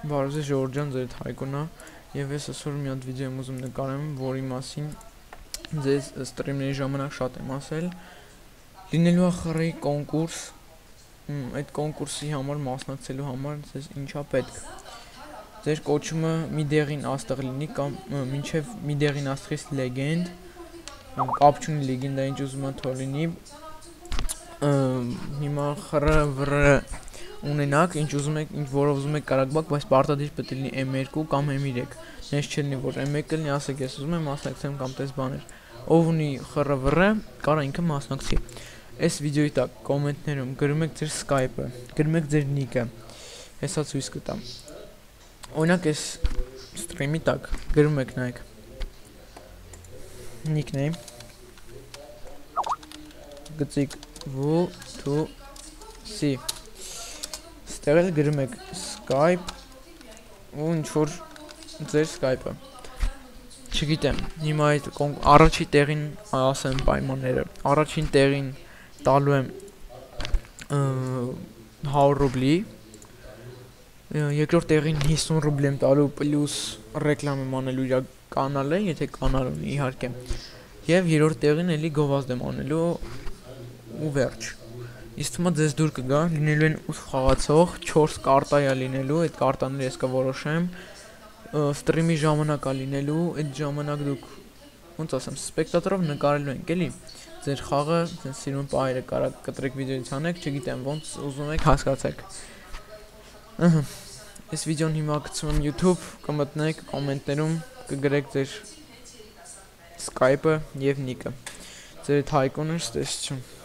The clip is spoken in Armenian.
Բարոզե Ժորժ ջան, ձեր Հայկոնա եւ ես այսօր մի հատ վիդեո եմ ուզում նկարեմ, որի մասին ձեզ ստրիմների ժամանակ շատ եմ ասել։ Լինելու է խռի կոնկուրս, այդ կոնկուրսի համար մասնակցելու համար ձեզ ինչա պետք։ Ձեր կոչումը մի դեղին աստղ լինի կամ մինչև մի դեղին աստղից լեգենդ, կապ չունի լեգենդա ինչ ուզում ա թող լինի։ Հիմա խռը վռը ունենաք, ինչ ուզում եք, ինչ որով ուզում եք կարակ բակ, բայց պարտադիր պետք է լինի M2 կամ M3։ Նես չլինի, որ M1 լինի, ասեք, ես ուզում եմ մասնակցեմ կամ տես բաներ։ Ով ունի խռվռ, կարա ինքը մասնակցի։ Այս վիդեոյի տակ կոմենտներում գրում եք ձեր Skype-ը, գրում եք ձեր nick-ը։ Հեսա ցույց կտամ։ Օրինակ այս ստրիմի տակ գրում եք նայեք nickname գծիկ. W to c Ստեղ էլ գրում եք Skype ու ինչ որ ձեր Skype-ը։ Չգիտեմ, հիմա այդ առաջի տեղին ասեմ պայմանները։ Առաջին տեղին տալու եմ 100 ռուբլի, երկրորդ տեղին 50 ռուբլի եմ տալու պլյուս ռեկլամ եմ անելու իր կանալը, եթե կանալ ունի իհարկե։ Եվ երրորդ տեղին էլի գովազդ եմ անելու ու վերջ։ Իսկ թվում է ձեզ դուր կգա, լինելու են 8 խաղացող, 4 կարտա է լինելու, այդ կարտաները ես կորոշեմ։ Ստրիմի ժամանակ է լինելու, այդ ժամանակ դուք ոնց ասեմ, սպեկտատորով նկարելու ենք, էլի։ Ձեր խաղը, ձեր սիրուն պահերը կարա կտրեք վիդեոից անեք, չգիտեմ ոնց ուզում եք հասկացեք։ Ահա։ Այս վիդեոն հիմա գցում եմ YouTube, կմտնեք կոմենտներում կգրեք ձեր Skype-ը եւ nick-ը։ Ձեր հայկոներ ստեսություն։